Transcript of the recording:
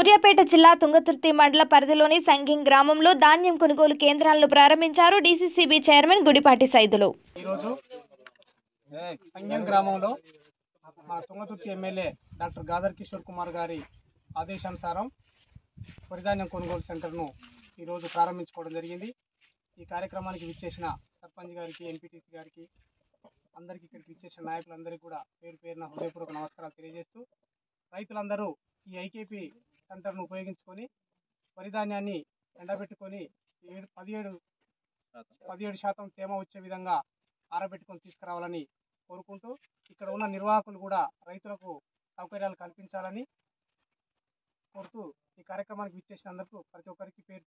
సూర్యాపేట జిల్లా తుంగతుర్తి మండల పరిధిలోని సంఘం గ్రామంలో ధాన్యం కొనుగోలు కేంద్రాలను ప్రారంభించారు డీసీసీబీ చైర్మన్ గుడిపాటి సైదులు. ఈరోజు సంగం గ్రామంలో మా తుంగతుర్తి ఎమ్మెల్యే డాక్టర్ గాదర్ కిషోర్ కుమార్ గారి ఆదేశానుసారం వరిధాన్యం కొనుగోలు సెంటర్ను ఈరోజు ప్రారంభించుకోవడం జరిగింది. ఈ కార్యక్రమానికి విచ్చేసిన సర్పంచ్ గారికి ఎంపీటీసీ గారికి అందరికీ ఇక్కడికి విచ్చేసిన నాయకులందరికీ కూడా పేరు పేరున హృదయపూర్వక నమస్కారాలు తెలియజేస్తూ రైతులందరూ ఈ ఐకేపీ సెంటర్ను ఉపయోగించుకొని వరిధాన్యాన్ని ఎండబెట్టుకొని ఏడు పదిహేడు పదిహేడు శాతం తేమ వచ్చే విధంగా ఆరబెట్టుకొని తీసుకురావాలని కోరుకుంటూ ఇక్కడ ఉన్న నిర్వాహకులు కూడా రైతులకు సౌకర్యాలు కల్పించాలని కోరుతూ ఈ కార్యక్రమానికి విచ్చేసినందుకు ప్రతి ఒక్కరికి పేరు